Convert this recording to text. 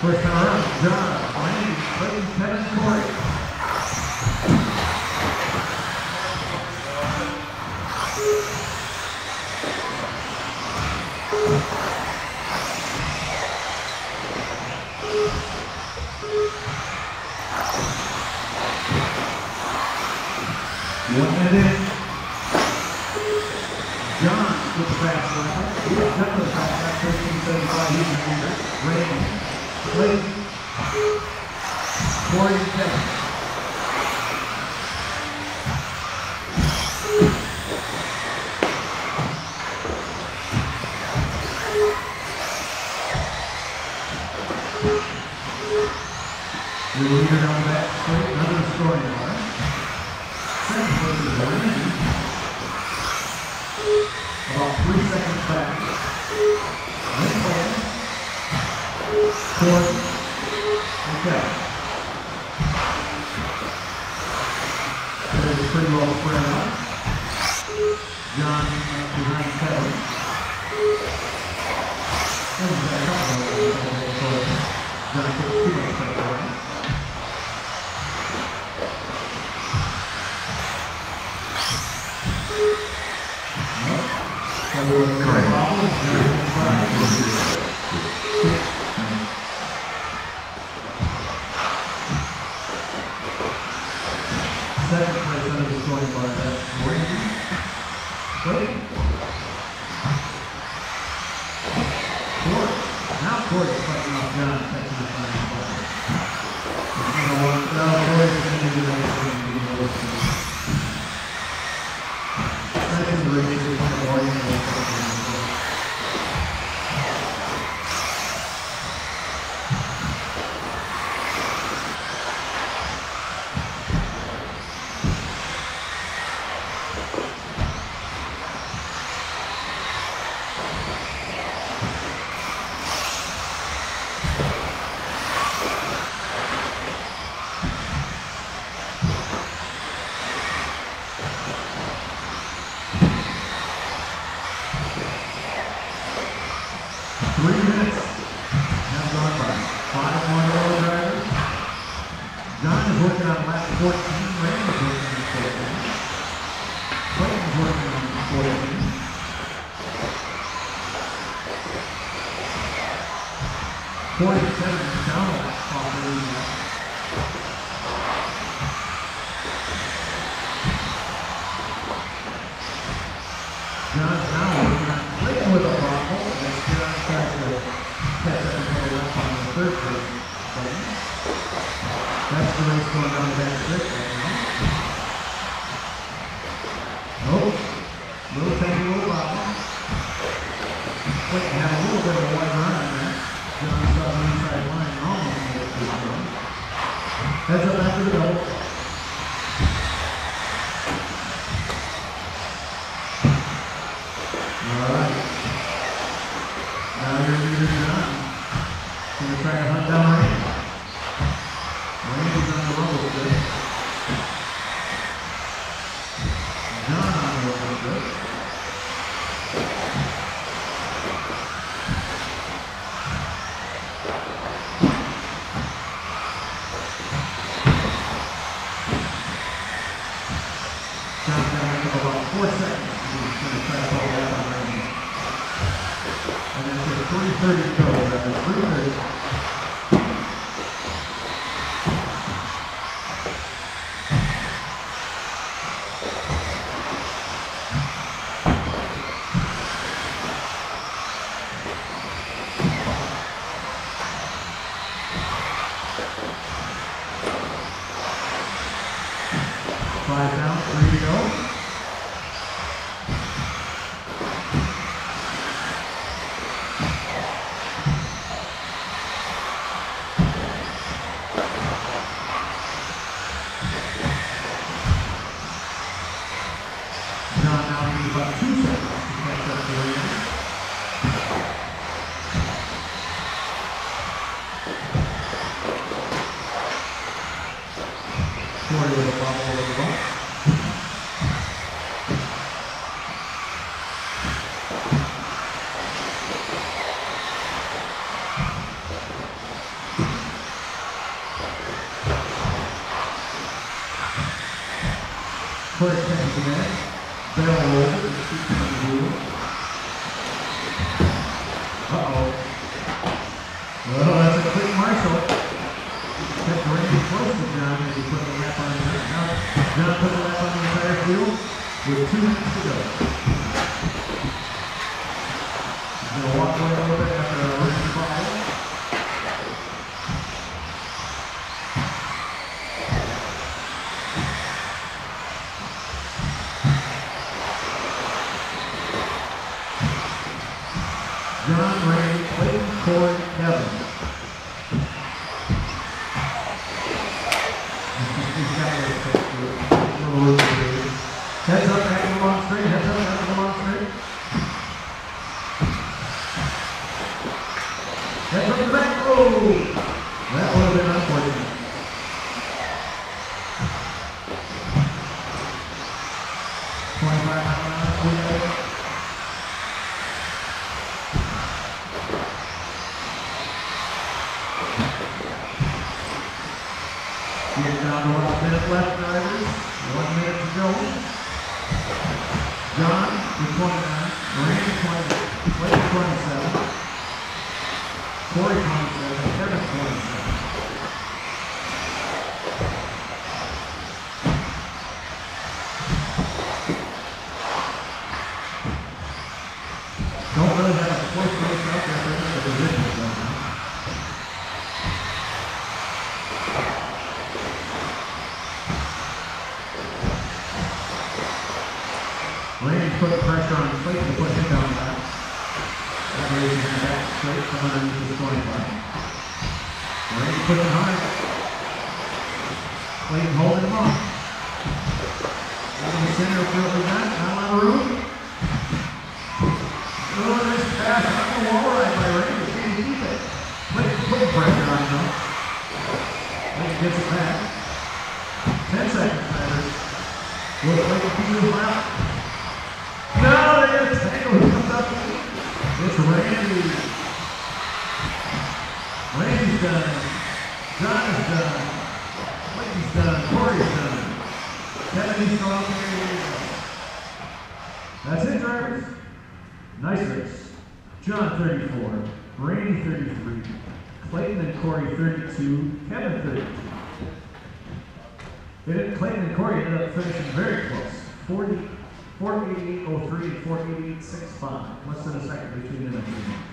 First time around, John, Wayne, Clayton, Kevin, Corey. Minute in. John with the fast rifle. He's done with the fast rifle, 1375. He's a leader. Raymond. Clayton. Corey and Kevin. Your leader on that straight, another scoring line. Second place. About three seconds back seconds away. Second place under the scoring bar, that's Brady. ご覧いただきましょう。Three minutes have gone by. Five more road drivers. John is working on lap 14. Randy is working on 14. Clayton's working on 14. Forty-seven down off the lead working on Clayton with a bobble. That's the race going down the straight right now. Nope. Little tiny little bobble. Clayton had a little bit of a wide run on that. John saw the inside line almost. Heads up after the double. 30 total, that 330. It. It's keeps it on the wheel. Uh-oh. Well, that's a quick Marshall. Kept Randy close to John as he put the lap on his Now, John put the lap on the entire field with two minutes to go. He's gonna walk away bit after a Randy ball. John, Randy, Clayton, Corey, Kevin. He's got a little bit to it. A little room to do it. Heads up after the long straight, heads up after the long straight. Heads up the back, oh! That would have been unfortunate. Twenty-five mile an hour, wheel. Get down to one minute left, drivers. One minute to go. John with 29, Randy 20, Blake 27, Corey 27, 27. Don't really have a fourth race out there for the now. Randy put pressure on Clayton to put him down back. That raises him back straight from underneath the scoring line. Randy puts it hard. Clayton holding him off. Out in the center field got, not a lot of room. Nice pass, on the wall right by Randy, can't keep it. Clayton put pressure on him. Clayton gets it back. Ten seconds, Tigers. Will Clayton keep his lap? No, they got a comes up? It's Randy. Randy's done. John is done. Clayton's done. Corey's done. Kevin's still out. That's it, drivers. Nice race. John 34, Randy 33, Clayton and Corey 32, Kevin 32. They did, Clayton and Corey ended up finishing very close. 40, 488.03 and 488.65. Less than a second between them and.